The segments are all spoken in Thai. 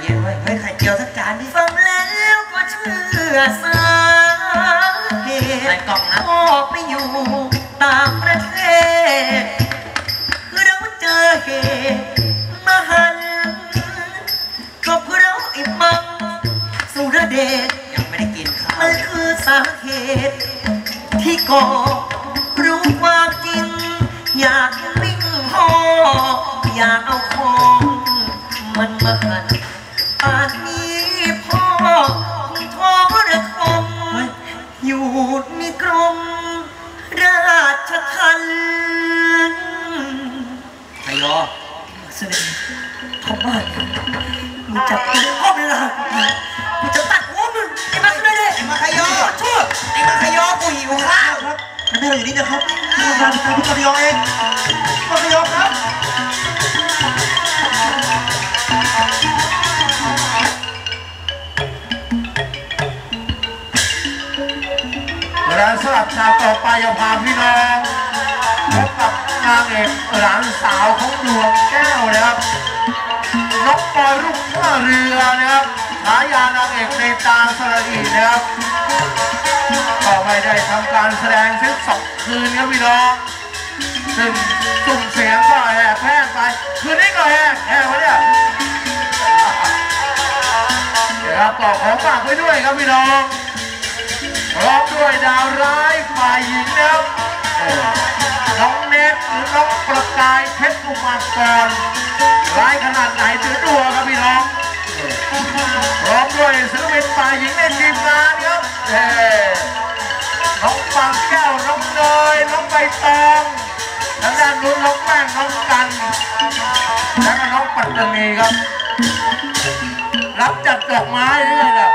เย็นเว้ยเฮ้ยไข่เจียวสักจานดิฟังแล้วก็เชื่อสาเหใส่ตุกล่องนะพ่อไปอยู่ต่างประเทศคือเราเจอเหตุมหันต์ก็เพราะไอ้มังสุรเดชยังไม่ได้กินข้าวมันคือสาเหตุที่ก่อรู้ความจริง อยากวิ่งห่ออยากเอาของมันมาหัน เสด็จพ่อบ้านมึงจับตัวพ่อเวลากูจะตัดหัวมึงไอ้มาเลยไอ้มาขยอชั่วไอ้มาขยอกูหิวข้าวครับแม่เราอยู่นี่นะครับพี่มาพี่มาพี่ยอเองมาพี่ยอครับและสำหรับฉากต่อไปจะพาพี่น้อง นางเอกหลานสาวของดวงแก้วนะครับนกปอยลูกท่าเรือนะครับฉายานางเอกในตาสระอีนะครับก็ไม่ได้ทำการแสดงเส้นสองคืนครับพี่น้องซึ่งสุ่มเสียงก็แหกแพร่งไปคืนนี้ก็แหกแหกวะเนี่ยเดี๋ยวครับก็ขอฝากไว้ด้วยครับพี่น้องพร้อมด้วยดาวร้ายฝ่ายหญิงนะครับ น้องเนตหรือน้องประกายเพชรอุมากรร้ายขนาดไหนถือตัวครับพี่น้องพร้อมด้วยศิลปินฝ่ายหญิงในทีมงานครับน้องฟังแก้วน้องเนยน้องใบตองทางด้านนู้นน้องแป้งน้องกันแล้วก็น้องปัตตานีครับ รับจัดดอกไม้ด้วยนะ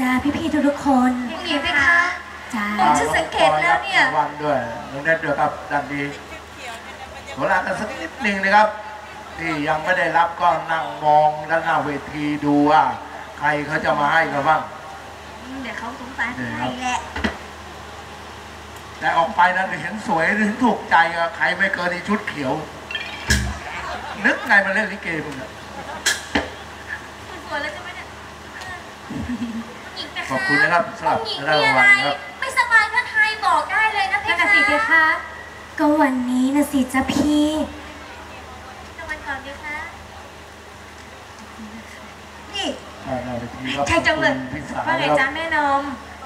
จ๊ะพี่ๆทุกๆคนหมีไหมคะจ้าผมจะสังเกตแล้วเนี่ยรางวันด้วยน้องเน็ตด้วยครับดันดีขอลากันสักนิดหนึ่งนะครับที่ยังไม่ได้รับก็นั่งมองด้านหน้าเวทีดูว่าใครเขาจะมาให้กันบ้างเดี๋ยวเขาสงสารใครแหละแต่ออกไปนั้นเห็นสวยหรือถูกใจอะใครไม่เกินในชุดเขียว นึกไงมาเล่นลิเกมึงอะสวยแล้วใช่ไหมเนี่ยหญิงไป ขอบคุณนะครับสำหรับหญิงรางมีอะวัไรลครับ ไม่สบายก็ไทยบบอกได้เลยนะเพนั่นคะน่ะสิเพคะก็วันนี้นะสิจ๊ะพี่ตะวันก่อนเพคะนี่ได้ได้เดี๋ยวทีครับใช่จังเลยพี่สาวว่าไงครับจ๊ะแม่นม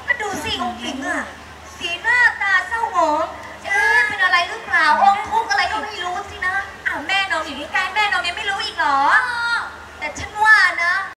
ก็ดูสิองค์หญิงอะสีหน้าตาเศร้าหมองเอ๊ะเป็นอะไรหรือเปล่าองทุกข์อะไรก็ไม่รู้สินะอ้าวแม่นมอยู่ใกล้ๆแม่นมยังไม่รู้อีกเหรอแต่ฉันว่า